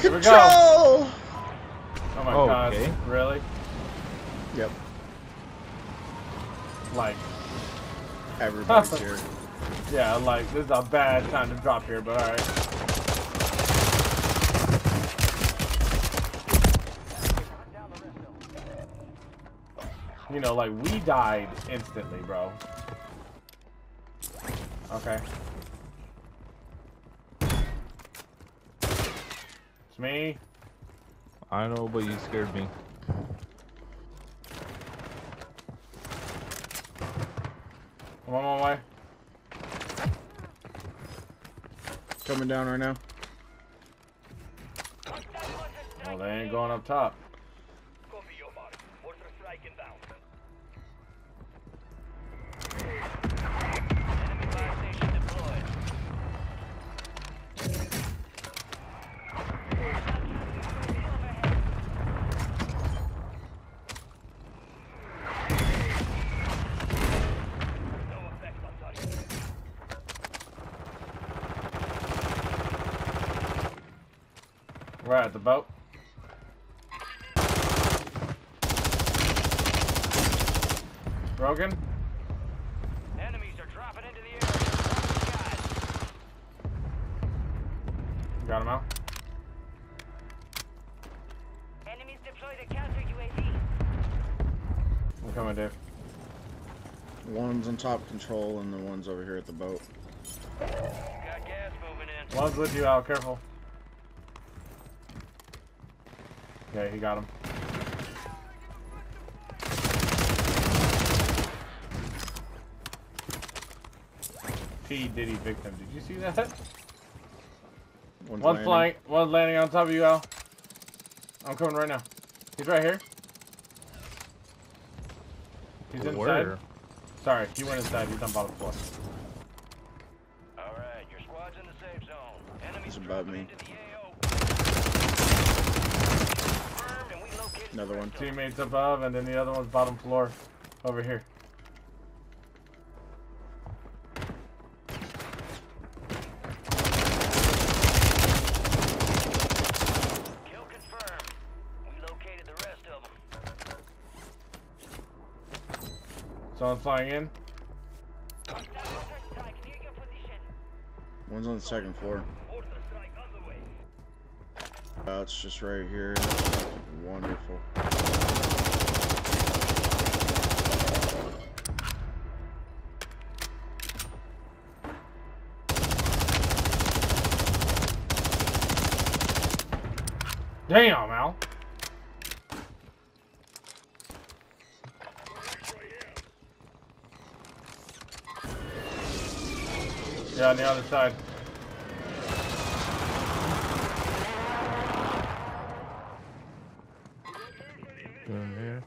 Here we control! Oh my Okay. god, really? Yep, Like, everybody's here. yeah, like, this is a bad time to drop here, but alright. You know, like, we died instantly, bro. Okay. Me. I know, but you scared me. I'm on my way. Coming down right now. Well, they ain't going up top. We're at the boat. Rogan? Enemies are dropping into the area. The. Got him out. Enemies deploy the counter UAV. I'm coming, Dave. One's on top control and the one's over here at the boat. Got gas moving in. One's with you, Al. Careful. Okay, he got him. P. did Diddy victim. Did you see that? One's One landing. flank. One landing on top of you, Al. I'm coming right now. He's right here. He's inside. Where? Sorry, he went inside. He's on bottom floor. All right, your squad's in the safe zone. Enemies He's above dropping me. into the AO. Confirmed, and we located Another one. rest of them. Teammates above, and then the other one's bottom floor. Over here. Kill confirmed. We located the rest of them. Someone flying in. One's on the second floor. Mortar strike on the way. Uh, it's just right here. Wonderful. Damn, Al. Yeah, on the other side. In here.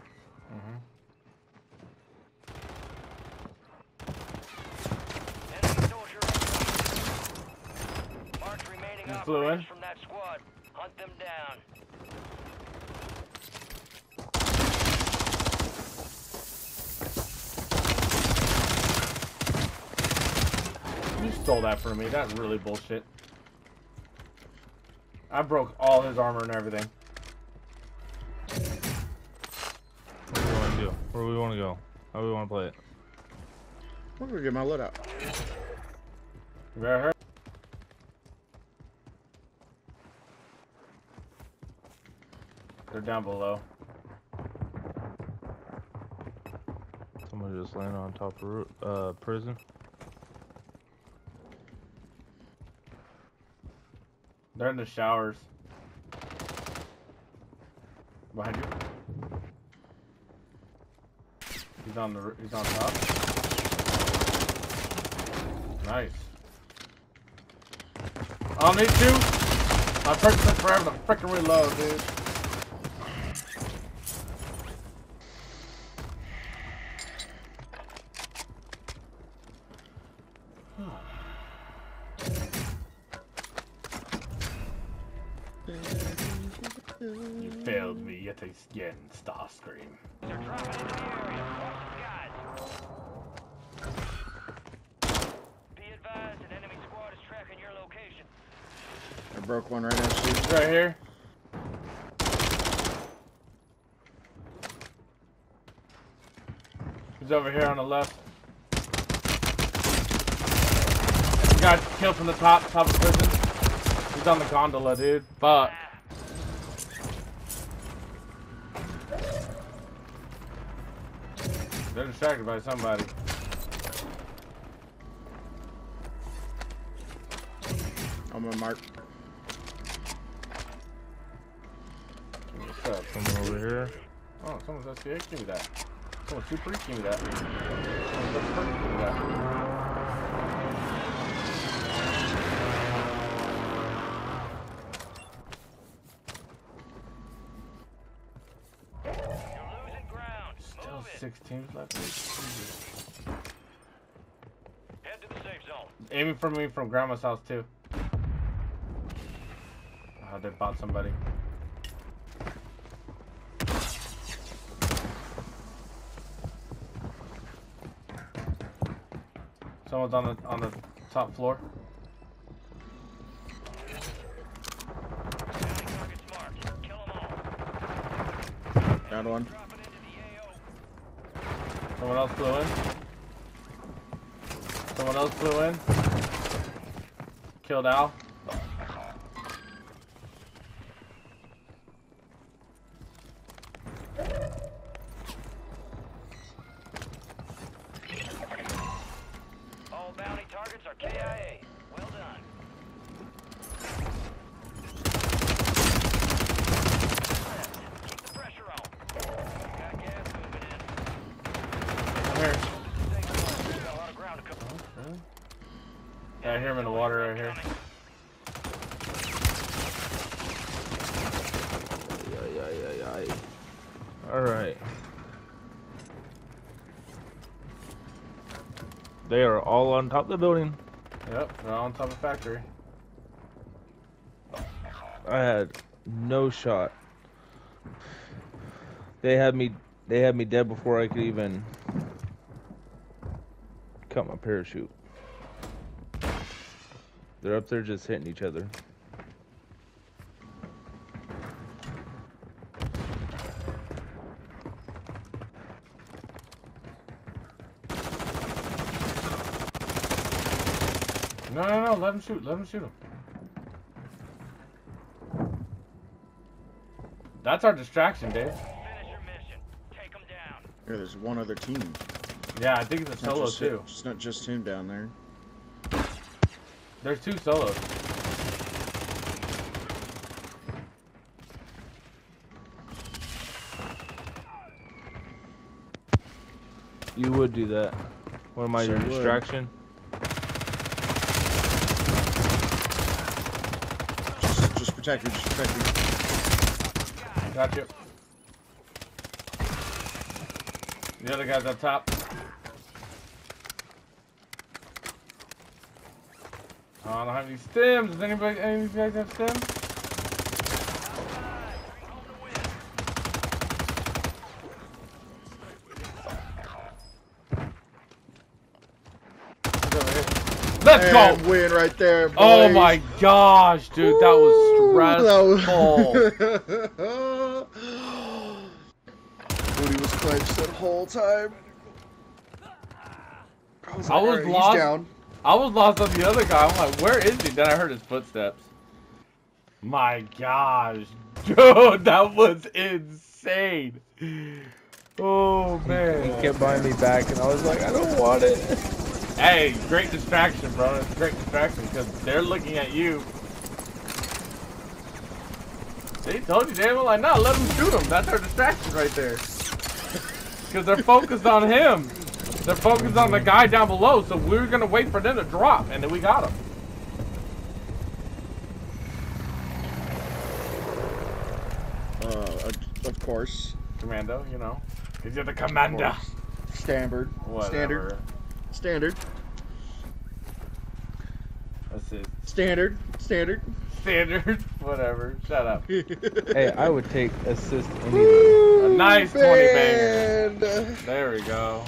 Enemy soldier incoming. Mark remaining He flew eh? in. from that squad. Hunt them down. You stole that from me. That's really bullshit. I broke all his armor and everything. What do we want to do? Where do we want to go? How do we want to play it? I'm gonna get my lid out. You ever heard? They're down below. Someone just landed on top of uh prison. They're in the showers. Behind you. He's on the. He's on top. Nice. On me too. My person took forever to freaking reload, dude. You failed me yet again, Starscream. They're. Be advised, an enemy squad is tracking your location. I broke one right now. She's right here. He's over here on the left. Got killed from the top, top of prison. He's on the gondola, dude. Fuck. They're distracted by somebody. I'm gonna mark. What's up? Someone over here. Oh, someone's SCA. Give me that. Someone's super Give me that. Someone's super Give me that. Six teams left. Head to the safe zone. Aiming for me from grandma's house too. Oh, they bought somebody. Someone's on the on the top floor. Bounty targets marked. Kill 'em all. Down one. Dropping into the AO. Someone else flew in. Someone else flew in. Killed Al. All bounty targets are KIA. Well done. Keep the pressure on. Got gas moving in. I'm here. Safe zone. Got a lot of ground to cover. Really? Yeah, I hear him in the water right here. Alright. They are all on top of the building. Yep, they're all on top of the factory. I had no shot. They had me they had me dead before I could even cut my parachute. They're up there just hitting each other. No, no, no, let him shoot, let him shoot him. That's our distraction, Dave. Finish your mission. Take 'em down. Here, there's one other team. Yeah, I think it's a It's solo just too. It's not just him down there. There's two solos. You would do that. What am I, your Sure would. distraction? Just, just protect me. Just protect me. Got you. The other guy's up top. Oh, I don't have any stems. Does anybody, any of you guys have stems? Home to win. He's over here. Let's go! And win right there. Boys. Oh my gosh, dude, that was stressful. That was... Booty was clenched that whole time. I was, I was "Alright, he's lost." Down. I was lost on the other guy. I'm like, where is he? Then I heard his footsteps. My gosh, dude, that was insane. Oh man. He man. kept buying me back, and I was like, I don't want it. Hey, great distraction, bro. It's great distraction because they're looking at you. They told you, damn, like, no, let them shoot him. That's our distraction right there. Because they're focused on him. They're focused on the guy down below, so we are gonna wait for them to drop, and then we got him. Uh, of course. Commando, you know. Because you're the commander. Standard. Whatever. Standard. Standard. That's it. Standard. Standard. Standard. Whatever. Shut up. Hey, I would take assist any day. A nice 20 banger. There we go.